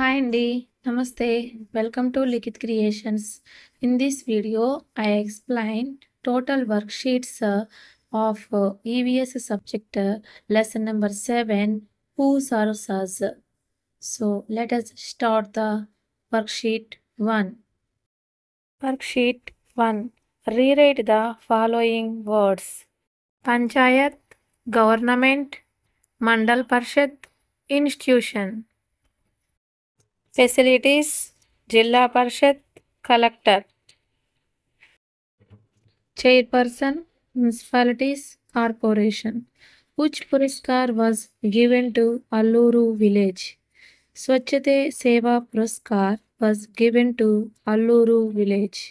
Hi Andy, Namaste. Welcome to Likhith Creations. In this video, I explain total worksheets uh, of uh, EVS subject uh, lesson number 7 Who serves? So let us start the worksheet 1. Worksheet 1. Rewrite the following words Panchayat, Government, Mandal Parshad, Institution. Facilities Zilla Parishad collector. Chairperson municipalities corporation उच्च पुरस्कार was given to Alluru village स्वच्छते सेवा पुरस्कार was given to Alluru village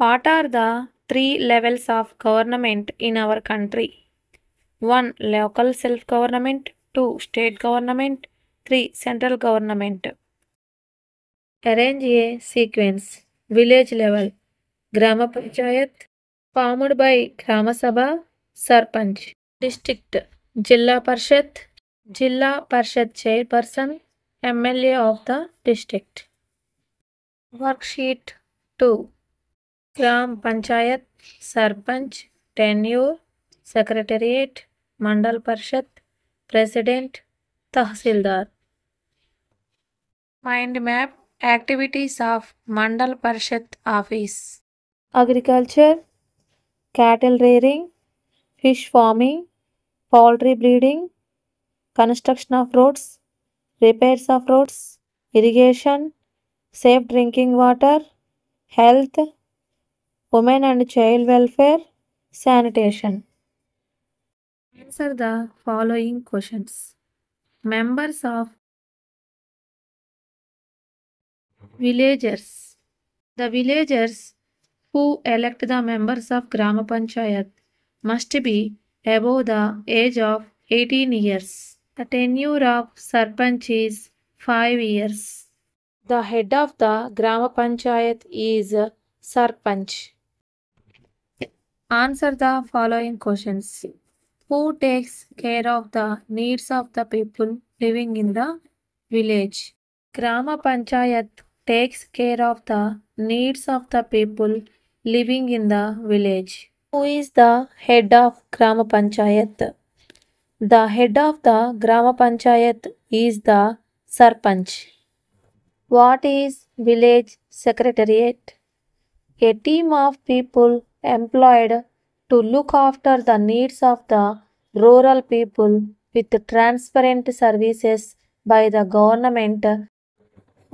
what are the three levels of government in our country one local self government two state government three central government arrange ये sequence village level gram panchayat formed by gram sabha, sarpanch district zila parishad zila parishad chairperson MLA of the district worksheet to gram panchayat, sarpanch tenure secretariat Mandal Parishad president tahsildar. Mind map Activities of Mandal Parshad Office Agriculture, cattle rearing, fish farming, poultry breeding, construction of roads, repairs of roads, irrigation, safe drinking water, health, women and child welfare, sanitation. Answer the following questions. Members of Villagers. The villagers who elect the members of Grama Panchayat must be above the age of 18 years. The tenure of Sarpanch is 5 years. The head of the Grama Panchayat is Sarpanch. Answer the following questions. Who takes care of the needs of the people living in the village? Grama Panchayat takes care of the needs of the people living in the village. Who is the head of Gram Panchayat? The head of the Gram Panchayat is the Sarpanch. What is village secretariat? A team of people employed to look after the needs of the rural people with transparent services by the government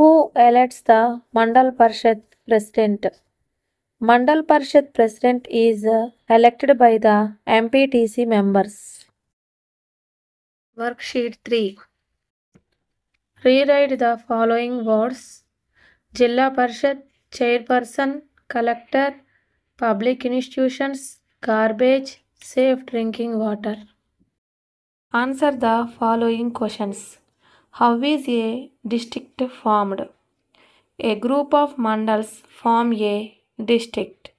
who elects the Mandal Parshad president. Mandal Parshad president is uh, elected by the MPTC members. Worksheet 3 Rewrite the following words Jilla Parshad, Chairperson, Collector, Public Institutions, Garbage, Safe Drinking Water. Answer the following questions. How is a district formed? A group of mandals form a district.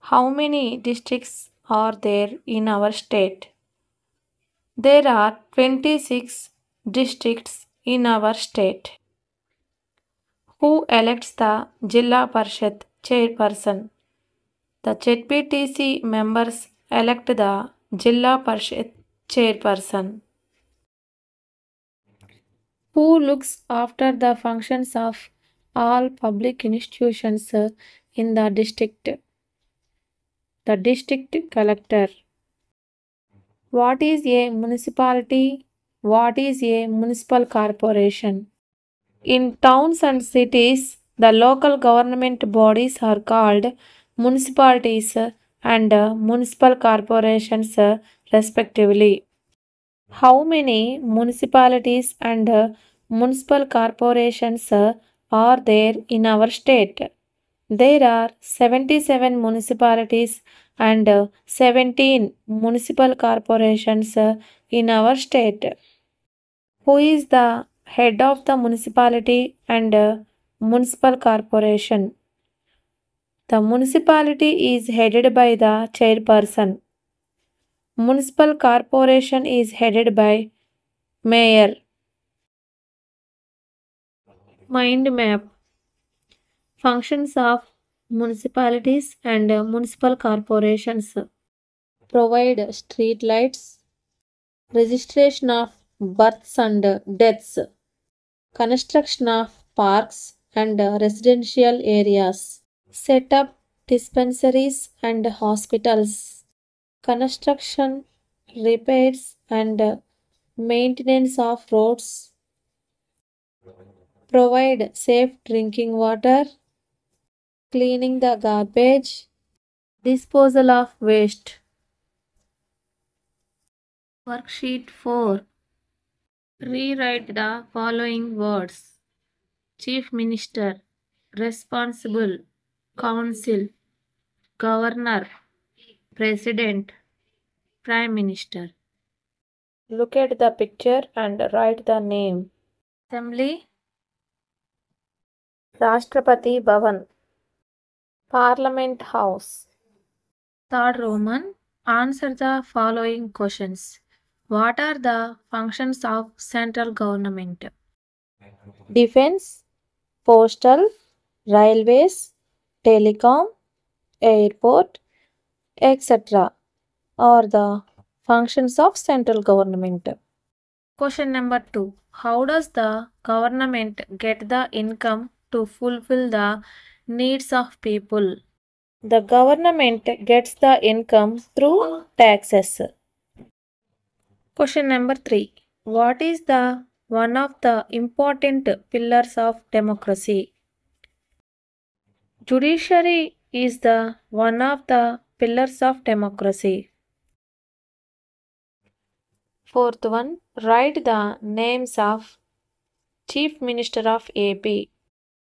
How many districts are there in our state? There are 26 districts in our state. Who elects the Jilla Parshad chairperson? The ZPTC members elect the Jilla Parshad chairperson. Who looks after the functions of all public institutions in the district? The district collector. What is a municipality? What is a municipal corporation? In towns and cities, the local government bodies are called municipalities and municipal corporations respectively. How many municipalities and municipal corporations are there in our state? There are 77 municipalities and 17 municipal corporations in our state. Who is the head of the municipality and municipal corporation? The municipality is headed by the chairperson. Municipal corporation is headed by mayor. Mind map. Functions of municipalities and municipal corporations. Provide street lights. Registration of births and deaths. Construction of parks and residential areas. Set up dispensaries and hospitals. Construction, repairs and maintenance of roads. Provide safe drinking water. Cleaning the garbage. Disposal of waste. Worksheet 4. Rewrite the following words Chief Minister, Responsible, Council, Governor, President, Prime Minister. Look at the picture and write the name. Assembly, Rashtrapati Bhavan, Parliament House. Third Roman, answer the following questions. What are the functions of central government? Defense, postal, railways, telecom, airport, etc. are the functions of central government. Question number 2. How does the government get the income to fulfill the needs of people? The government gets the income through taxes. Question number 3. What is the one of the important pillars of democracy? Judiciary is the one of the pillars of democracy. Fourth one, write the names of Chief Minister of AP,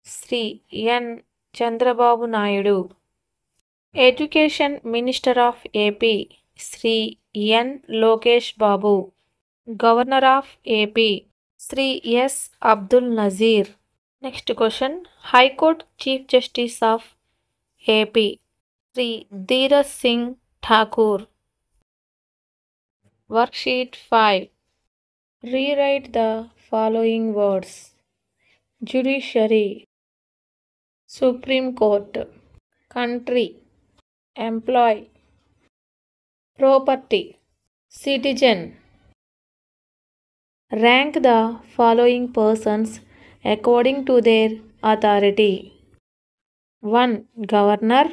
Sri N. Chandrababu Naidu. Education Minister of AP, Sri N. Lokesh Babu. Governor of AP, Sri S. Abdul Nazeer. Next question, High Court Chief Justice of AP, Sri Dheeraj Singh Thakur. Worksheet 5. Rewrite the following words Judiciary, Supreme Court, Country, Employee, Property, Citizen. Rank the following persons according to their authority 1. Governor,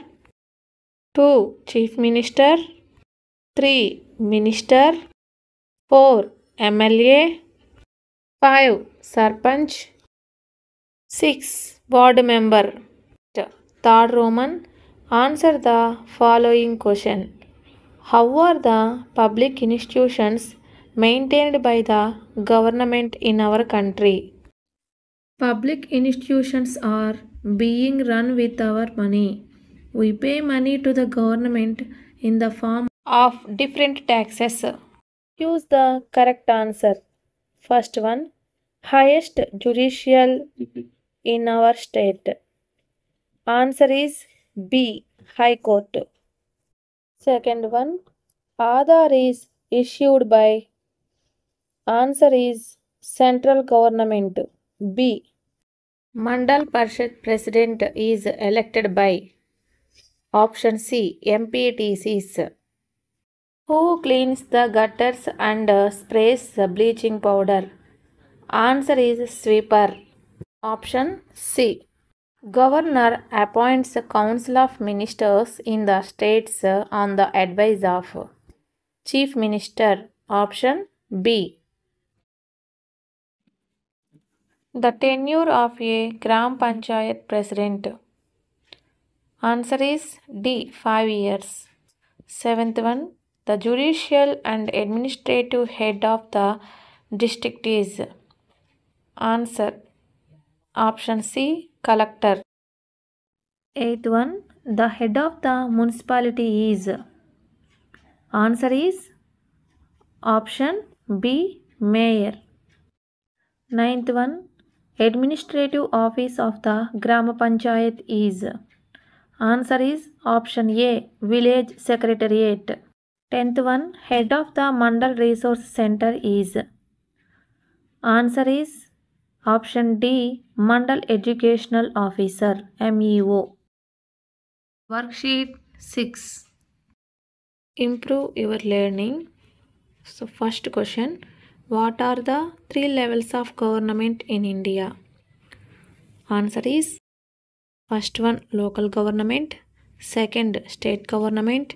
2. Chief Minister, 3. Minister, 4. MLA, 5. Sarpanch, 6. Ward Member. Third Roman, answer the following question How are the public institutions maintained by the government in our country? Public institutions are being run with our money. We pay money to the government in the form of different taxes. Choose the correct answer. First one, highest judicial in our state. Answer is B, High Court. Second one, Aadhaar is issued by. Answer is central government. B. Mandal Parishad President is elected by. Option C. MPTCs. Who cleans the gutters and sprays bleaching powder? Answer is sweeper. Option C. Governor appoints a council of ministers in the states on the advice of Chief Minister. Option B. The tenure of a Gram Panchayat president. Answer is D. 5 years. Seventh one. The judicial and administrative head of the district is. Answer. Option C. Collector. Eighth one. The head of the municipality is. Answer is option B. Mayor. Ninth one. Administrative office of the Grama Panchayat is. Answer is option A. Village Secretariat. Tenth one. Head of the Mandal Resource Center is. Answer is Option D Mandal Educational Officer MEO. Worksheet 6 Improve your learning. So, first question What are the three levels of government in India? Answer is first one local government, second state government,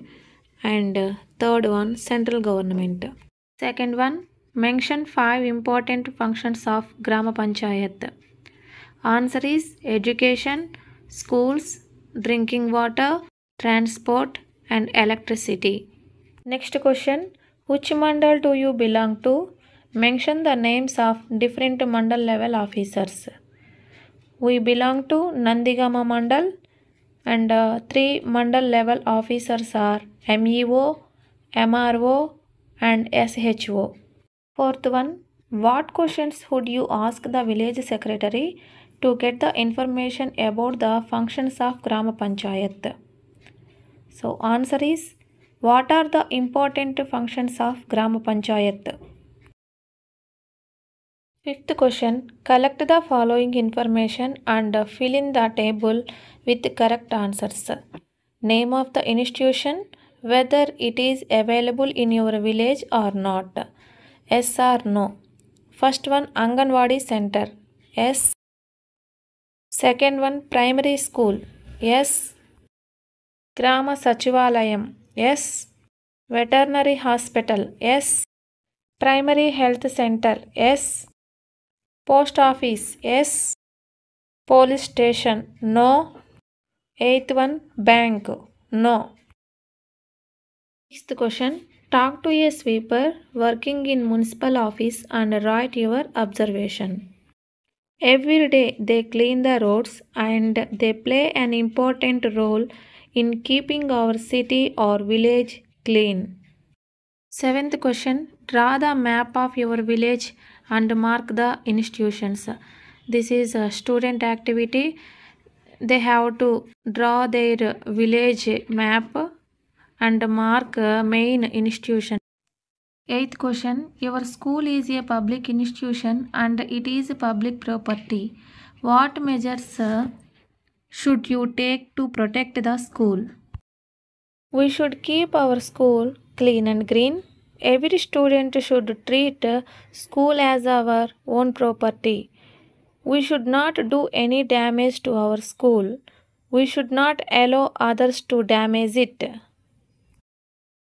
and third one central government. Second one mention five important functions of Grama Panchayat. Answer is education, schools, drinking water, transport, and electricity. Next question Which mandal do you belong to? Mention the names of different mandal level officers. We belong to Nandigama mandal and uh, three mandal level officers are MEO, MRO, and SHO. Fourth one What questions would you ask the village secretary to get the information about the functions of Grama Panchayat? So, answer is What are the important functions of Grama Panchayat? Fifth question Collect the following information and fill in the table with correct answers. Name of the institution, whether it is available in your village or not. Yes or no. First one Anganwadi Center. Yes. Second one Primary School. Yes. Grama Sachivalayam. Yes. Veterinary Hospital. Yes. Primary Health Center. Yes. Post Office. Yes. Police Station. No. Eighth one Bank. No. Sixth question Talk to a sweeper working in municipal office and write your observation. Every day they clean the roads and they play an important role in keeping our city or village clean. Seventh question Draw the map of your village and mark the institutions. This is a student activity. They have to draw their village map and mark uh, main institution. Eighth question Your school is a public institution and it is public property. What measures uh, should you take to protect the school? We should keep our school clean and green. Every student should treat uh, school as our own property. We should not do any damage to our school. We should not allow others to damage it.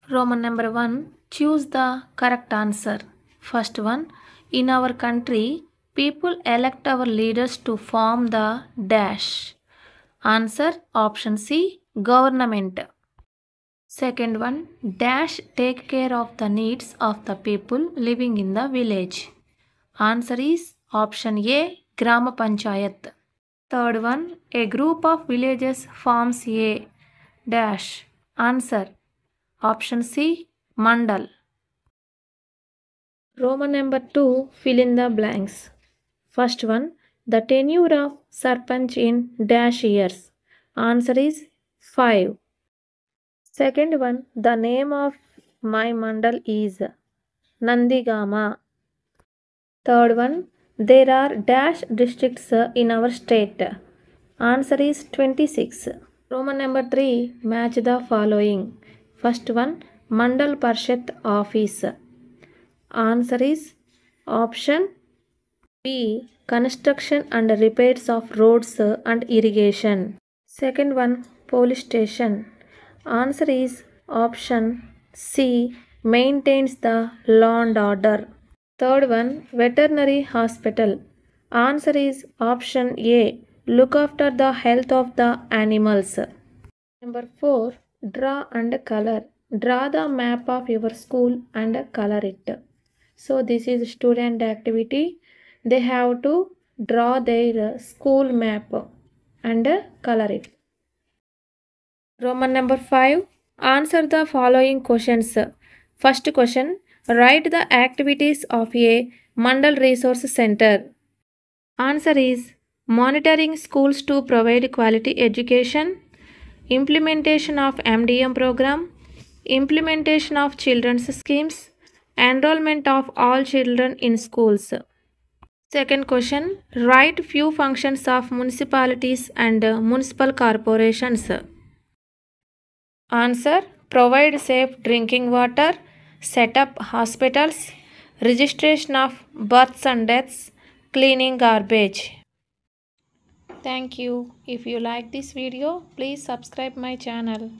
Roman number 1 Choose the correct answer. First one In our country, people elect our leaders to form the dash. Answer option C government. Second one dash take care of the needs of the people living in the village. Answer is option A Grama Panchayat. Third one a group of villages forms a dash. Answer option C Mandal. Roman number 2 fill in the blanks. First one the tenure of Sarpanch in dash years. Answer is 5. Second one, the name of my mandal is Nandigama. Third one, there are dash districts in our state. Answer is 26. Roman number 3, match the following. First one, Mandal Parshat office. Answer is option B. Construction and repairs of roads and irrigation. Second one, police station. Answer is option C. Maintains the law and order. Third one, veterinary hospital. Answer is option A. Look after the health of the animals. Number 4. Draw and color. Draw the map of your school and color it. So this is student activity. They have to draw their school map and color it. Roman number 5. Answer the following questions. First question. Write the activities of a Mandal Resource Center. Answer is monitoring schools to provide quality education, implementation of MDM program, implementation of children's schemes, enrollment of all children in schools. Second question Write few functions of municipalities and municipal corporations. Answer Provide safe drinking water, set up hospitals, registration of births and deaths, cleaning garbage. Thank you. If you like this video, please subscribe my channel.